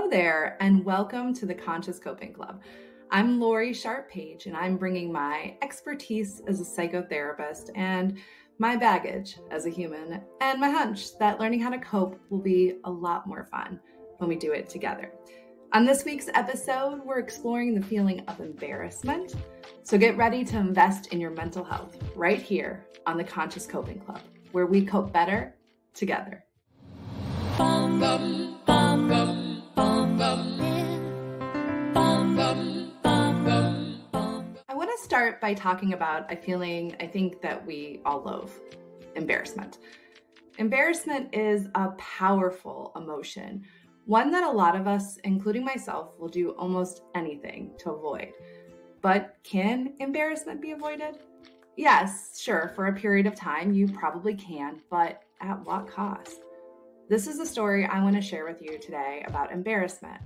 Hello there, and welcome to the Conscious Coping Club. I'm Laurie Sharp-Page, and I'm bringing my expertise as a psychotherapist and my baggage as a human, and my hunch that learning how to cope will be a lot more fun when we do it together. On this week's episode, we're exploring the feeling of embarrassment. So get ready to invest in your mental health right here on the Conscious Coping Club, where we cope better together. Start by talking about a feeling I think that we all loathe embarrassment. Embarrassment is a powerful emotion, one that a lot of us, including myself, will do almost anything to avoid. But can embarrassment be avoided? Yes, sure, for a period of time you probably can, but at what cost? This is a story I want to share with you today about embarrassment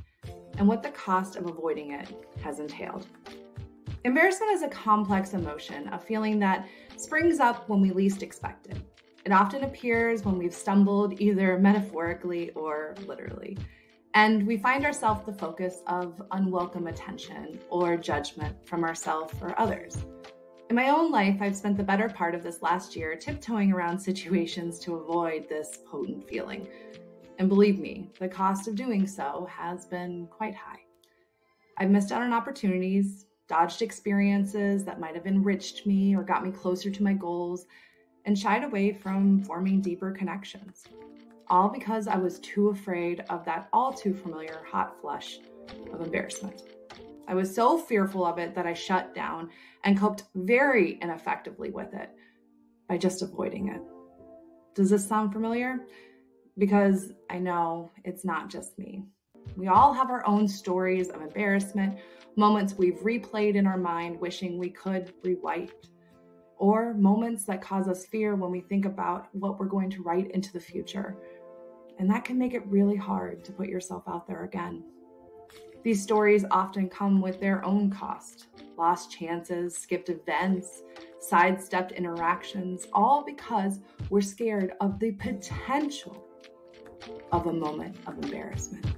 and what the cost of avoiding it has entailed. Embarrassment is a complex emotion, a feeling that springs up when we least expect it. It often appears when we've stumbled either metaphorically or literally. And we find ourselves the focus of unwelcome attention or judgment from ourselves or others. In my own life, I've spent the better part of this last year tiptoeing around situations to avoid this potent feeling. And believe me, the cost of doing so has been quite high. I've missed out on opportunities, dodged experiences that might have enriched me or got me closer to my goals, and shied away from forming deeper connections. All because I was too afraid of that all too familiar hot flush of embarrassment. I was so fearful of it that I shut down and coped very ineffectively with it by just avoiding it. Does this sound familiar? Because I know it's not just me. We all have our own stories of embarrassment moments we've replayed in our mind, wishing we could rewrite, or moments that cause us fear when we think about what we're going to write into the future. And that can make it really hard to put yourself out there again. These stories often come with their own cost lost chances, skipped events, sidestepped interactions, all because we're scared of the potential of a moment of embarrassment.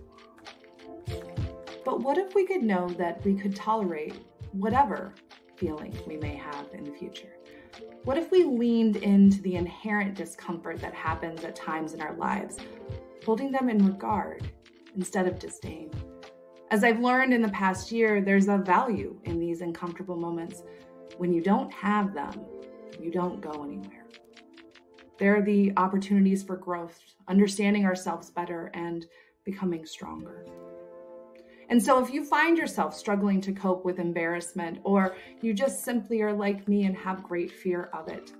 But what if we could know that we could tolerate whatever feeling we may have in the future? What if we leaned into the inherent discomfort that happens at times in our lives, holding them in regard instead of disdain? As I've learned in the past year, there's a value in these uncomfortable moments. When you don't have them, you don't go anywhere. There are the opportunities for growth, understanding ourselves better, and becoming stronger. And so, if you find yourself struggling to cope with embarrassment, or you just simply are like me and have great fear of it,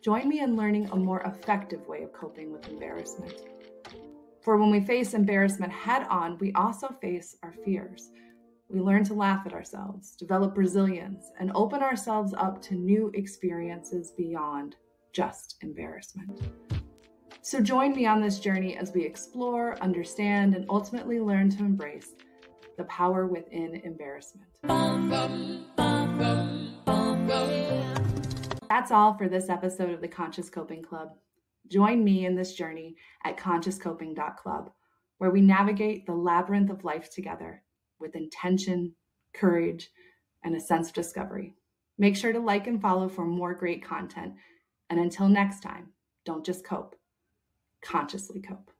join me in learning a more effective way of coping with embarrassment. For when we face embarrassment head on, we also face our fears. We learn to laugh at ourselves, develop resilience, and open ourselves up to new experiences beyond just embarrassment. So, join me on this journey as we explore, understand, and ultimately learn to embrace the power within embarrassment. That's all for this episode of the Conscious Coping Club. Join me in this journey at consciouscoping.club, where we navigate the labyrinth of life together with intention, courage, and a sense of discovery. Make sure to like and follow for more great content. And until next time, don't just cope, consciously cope.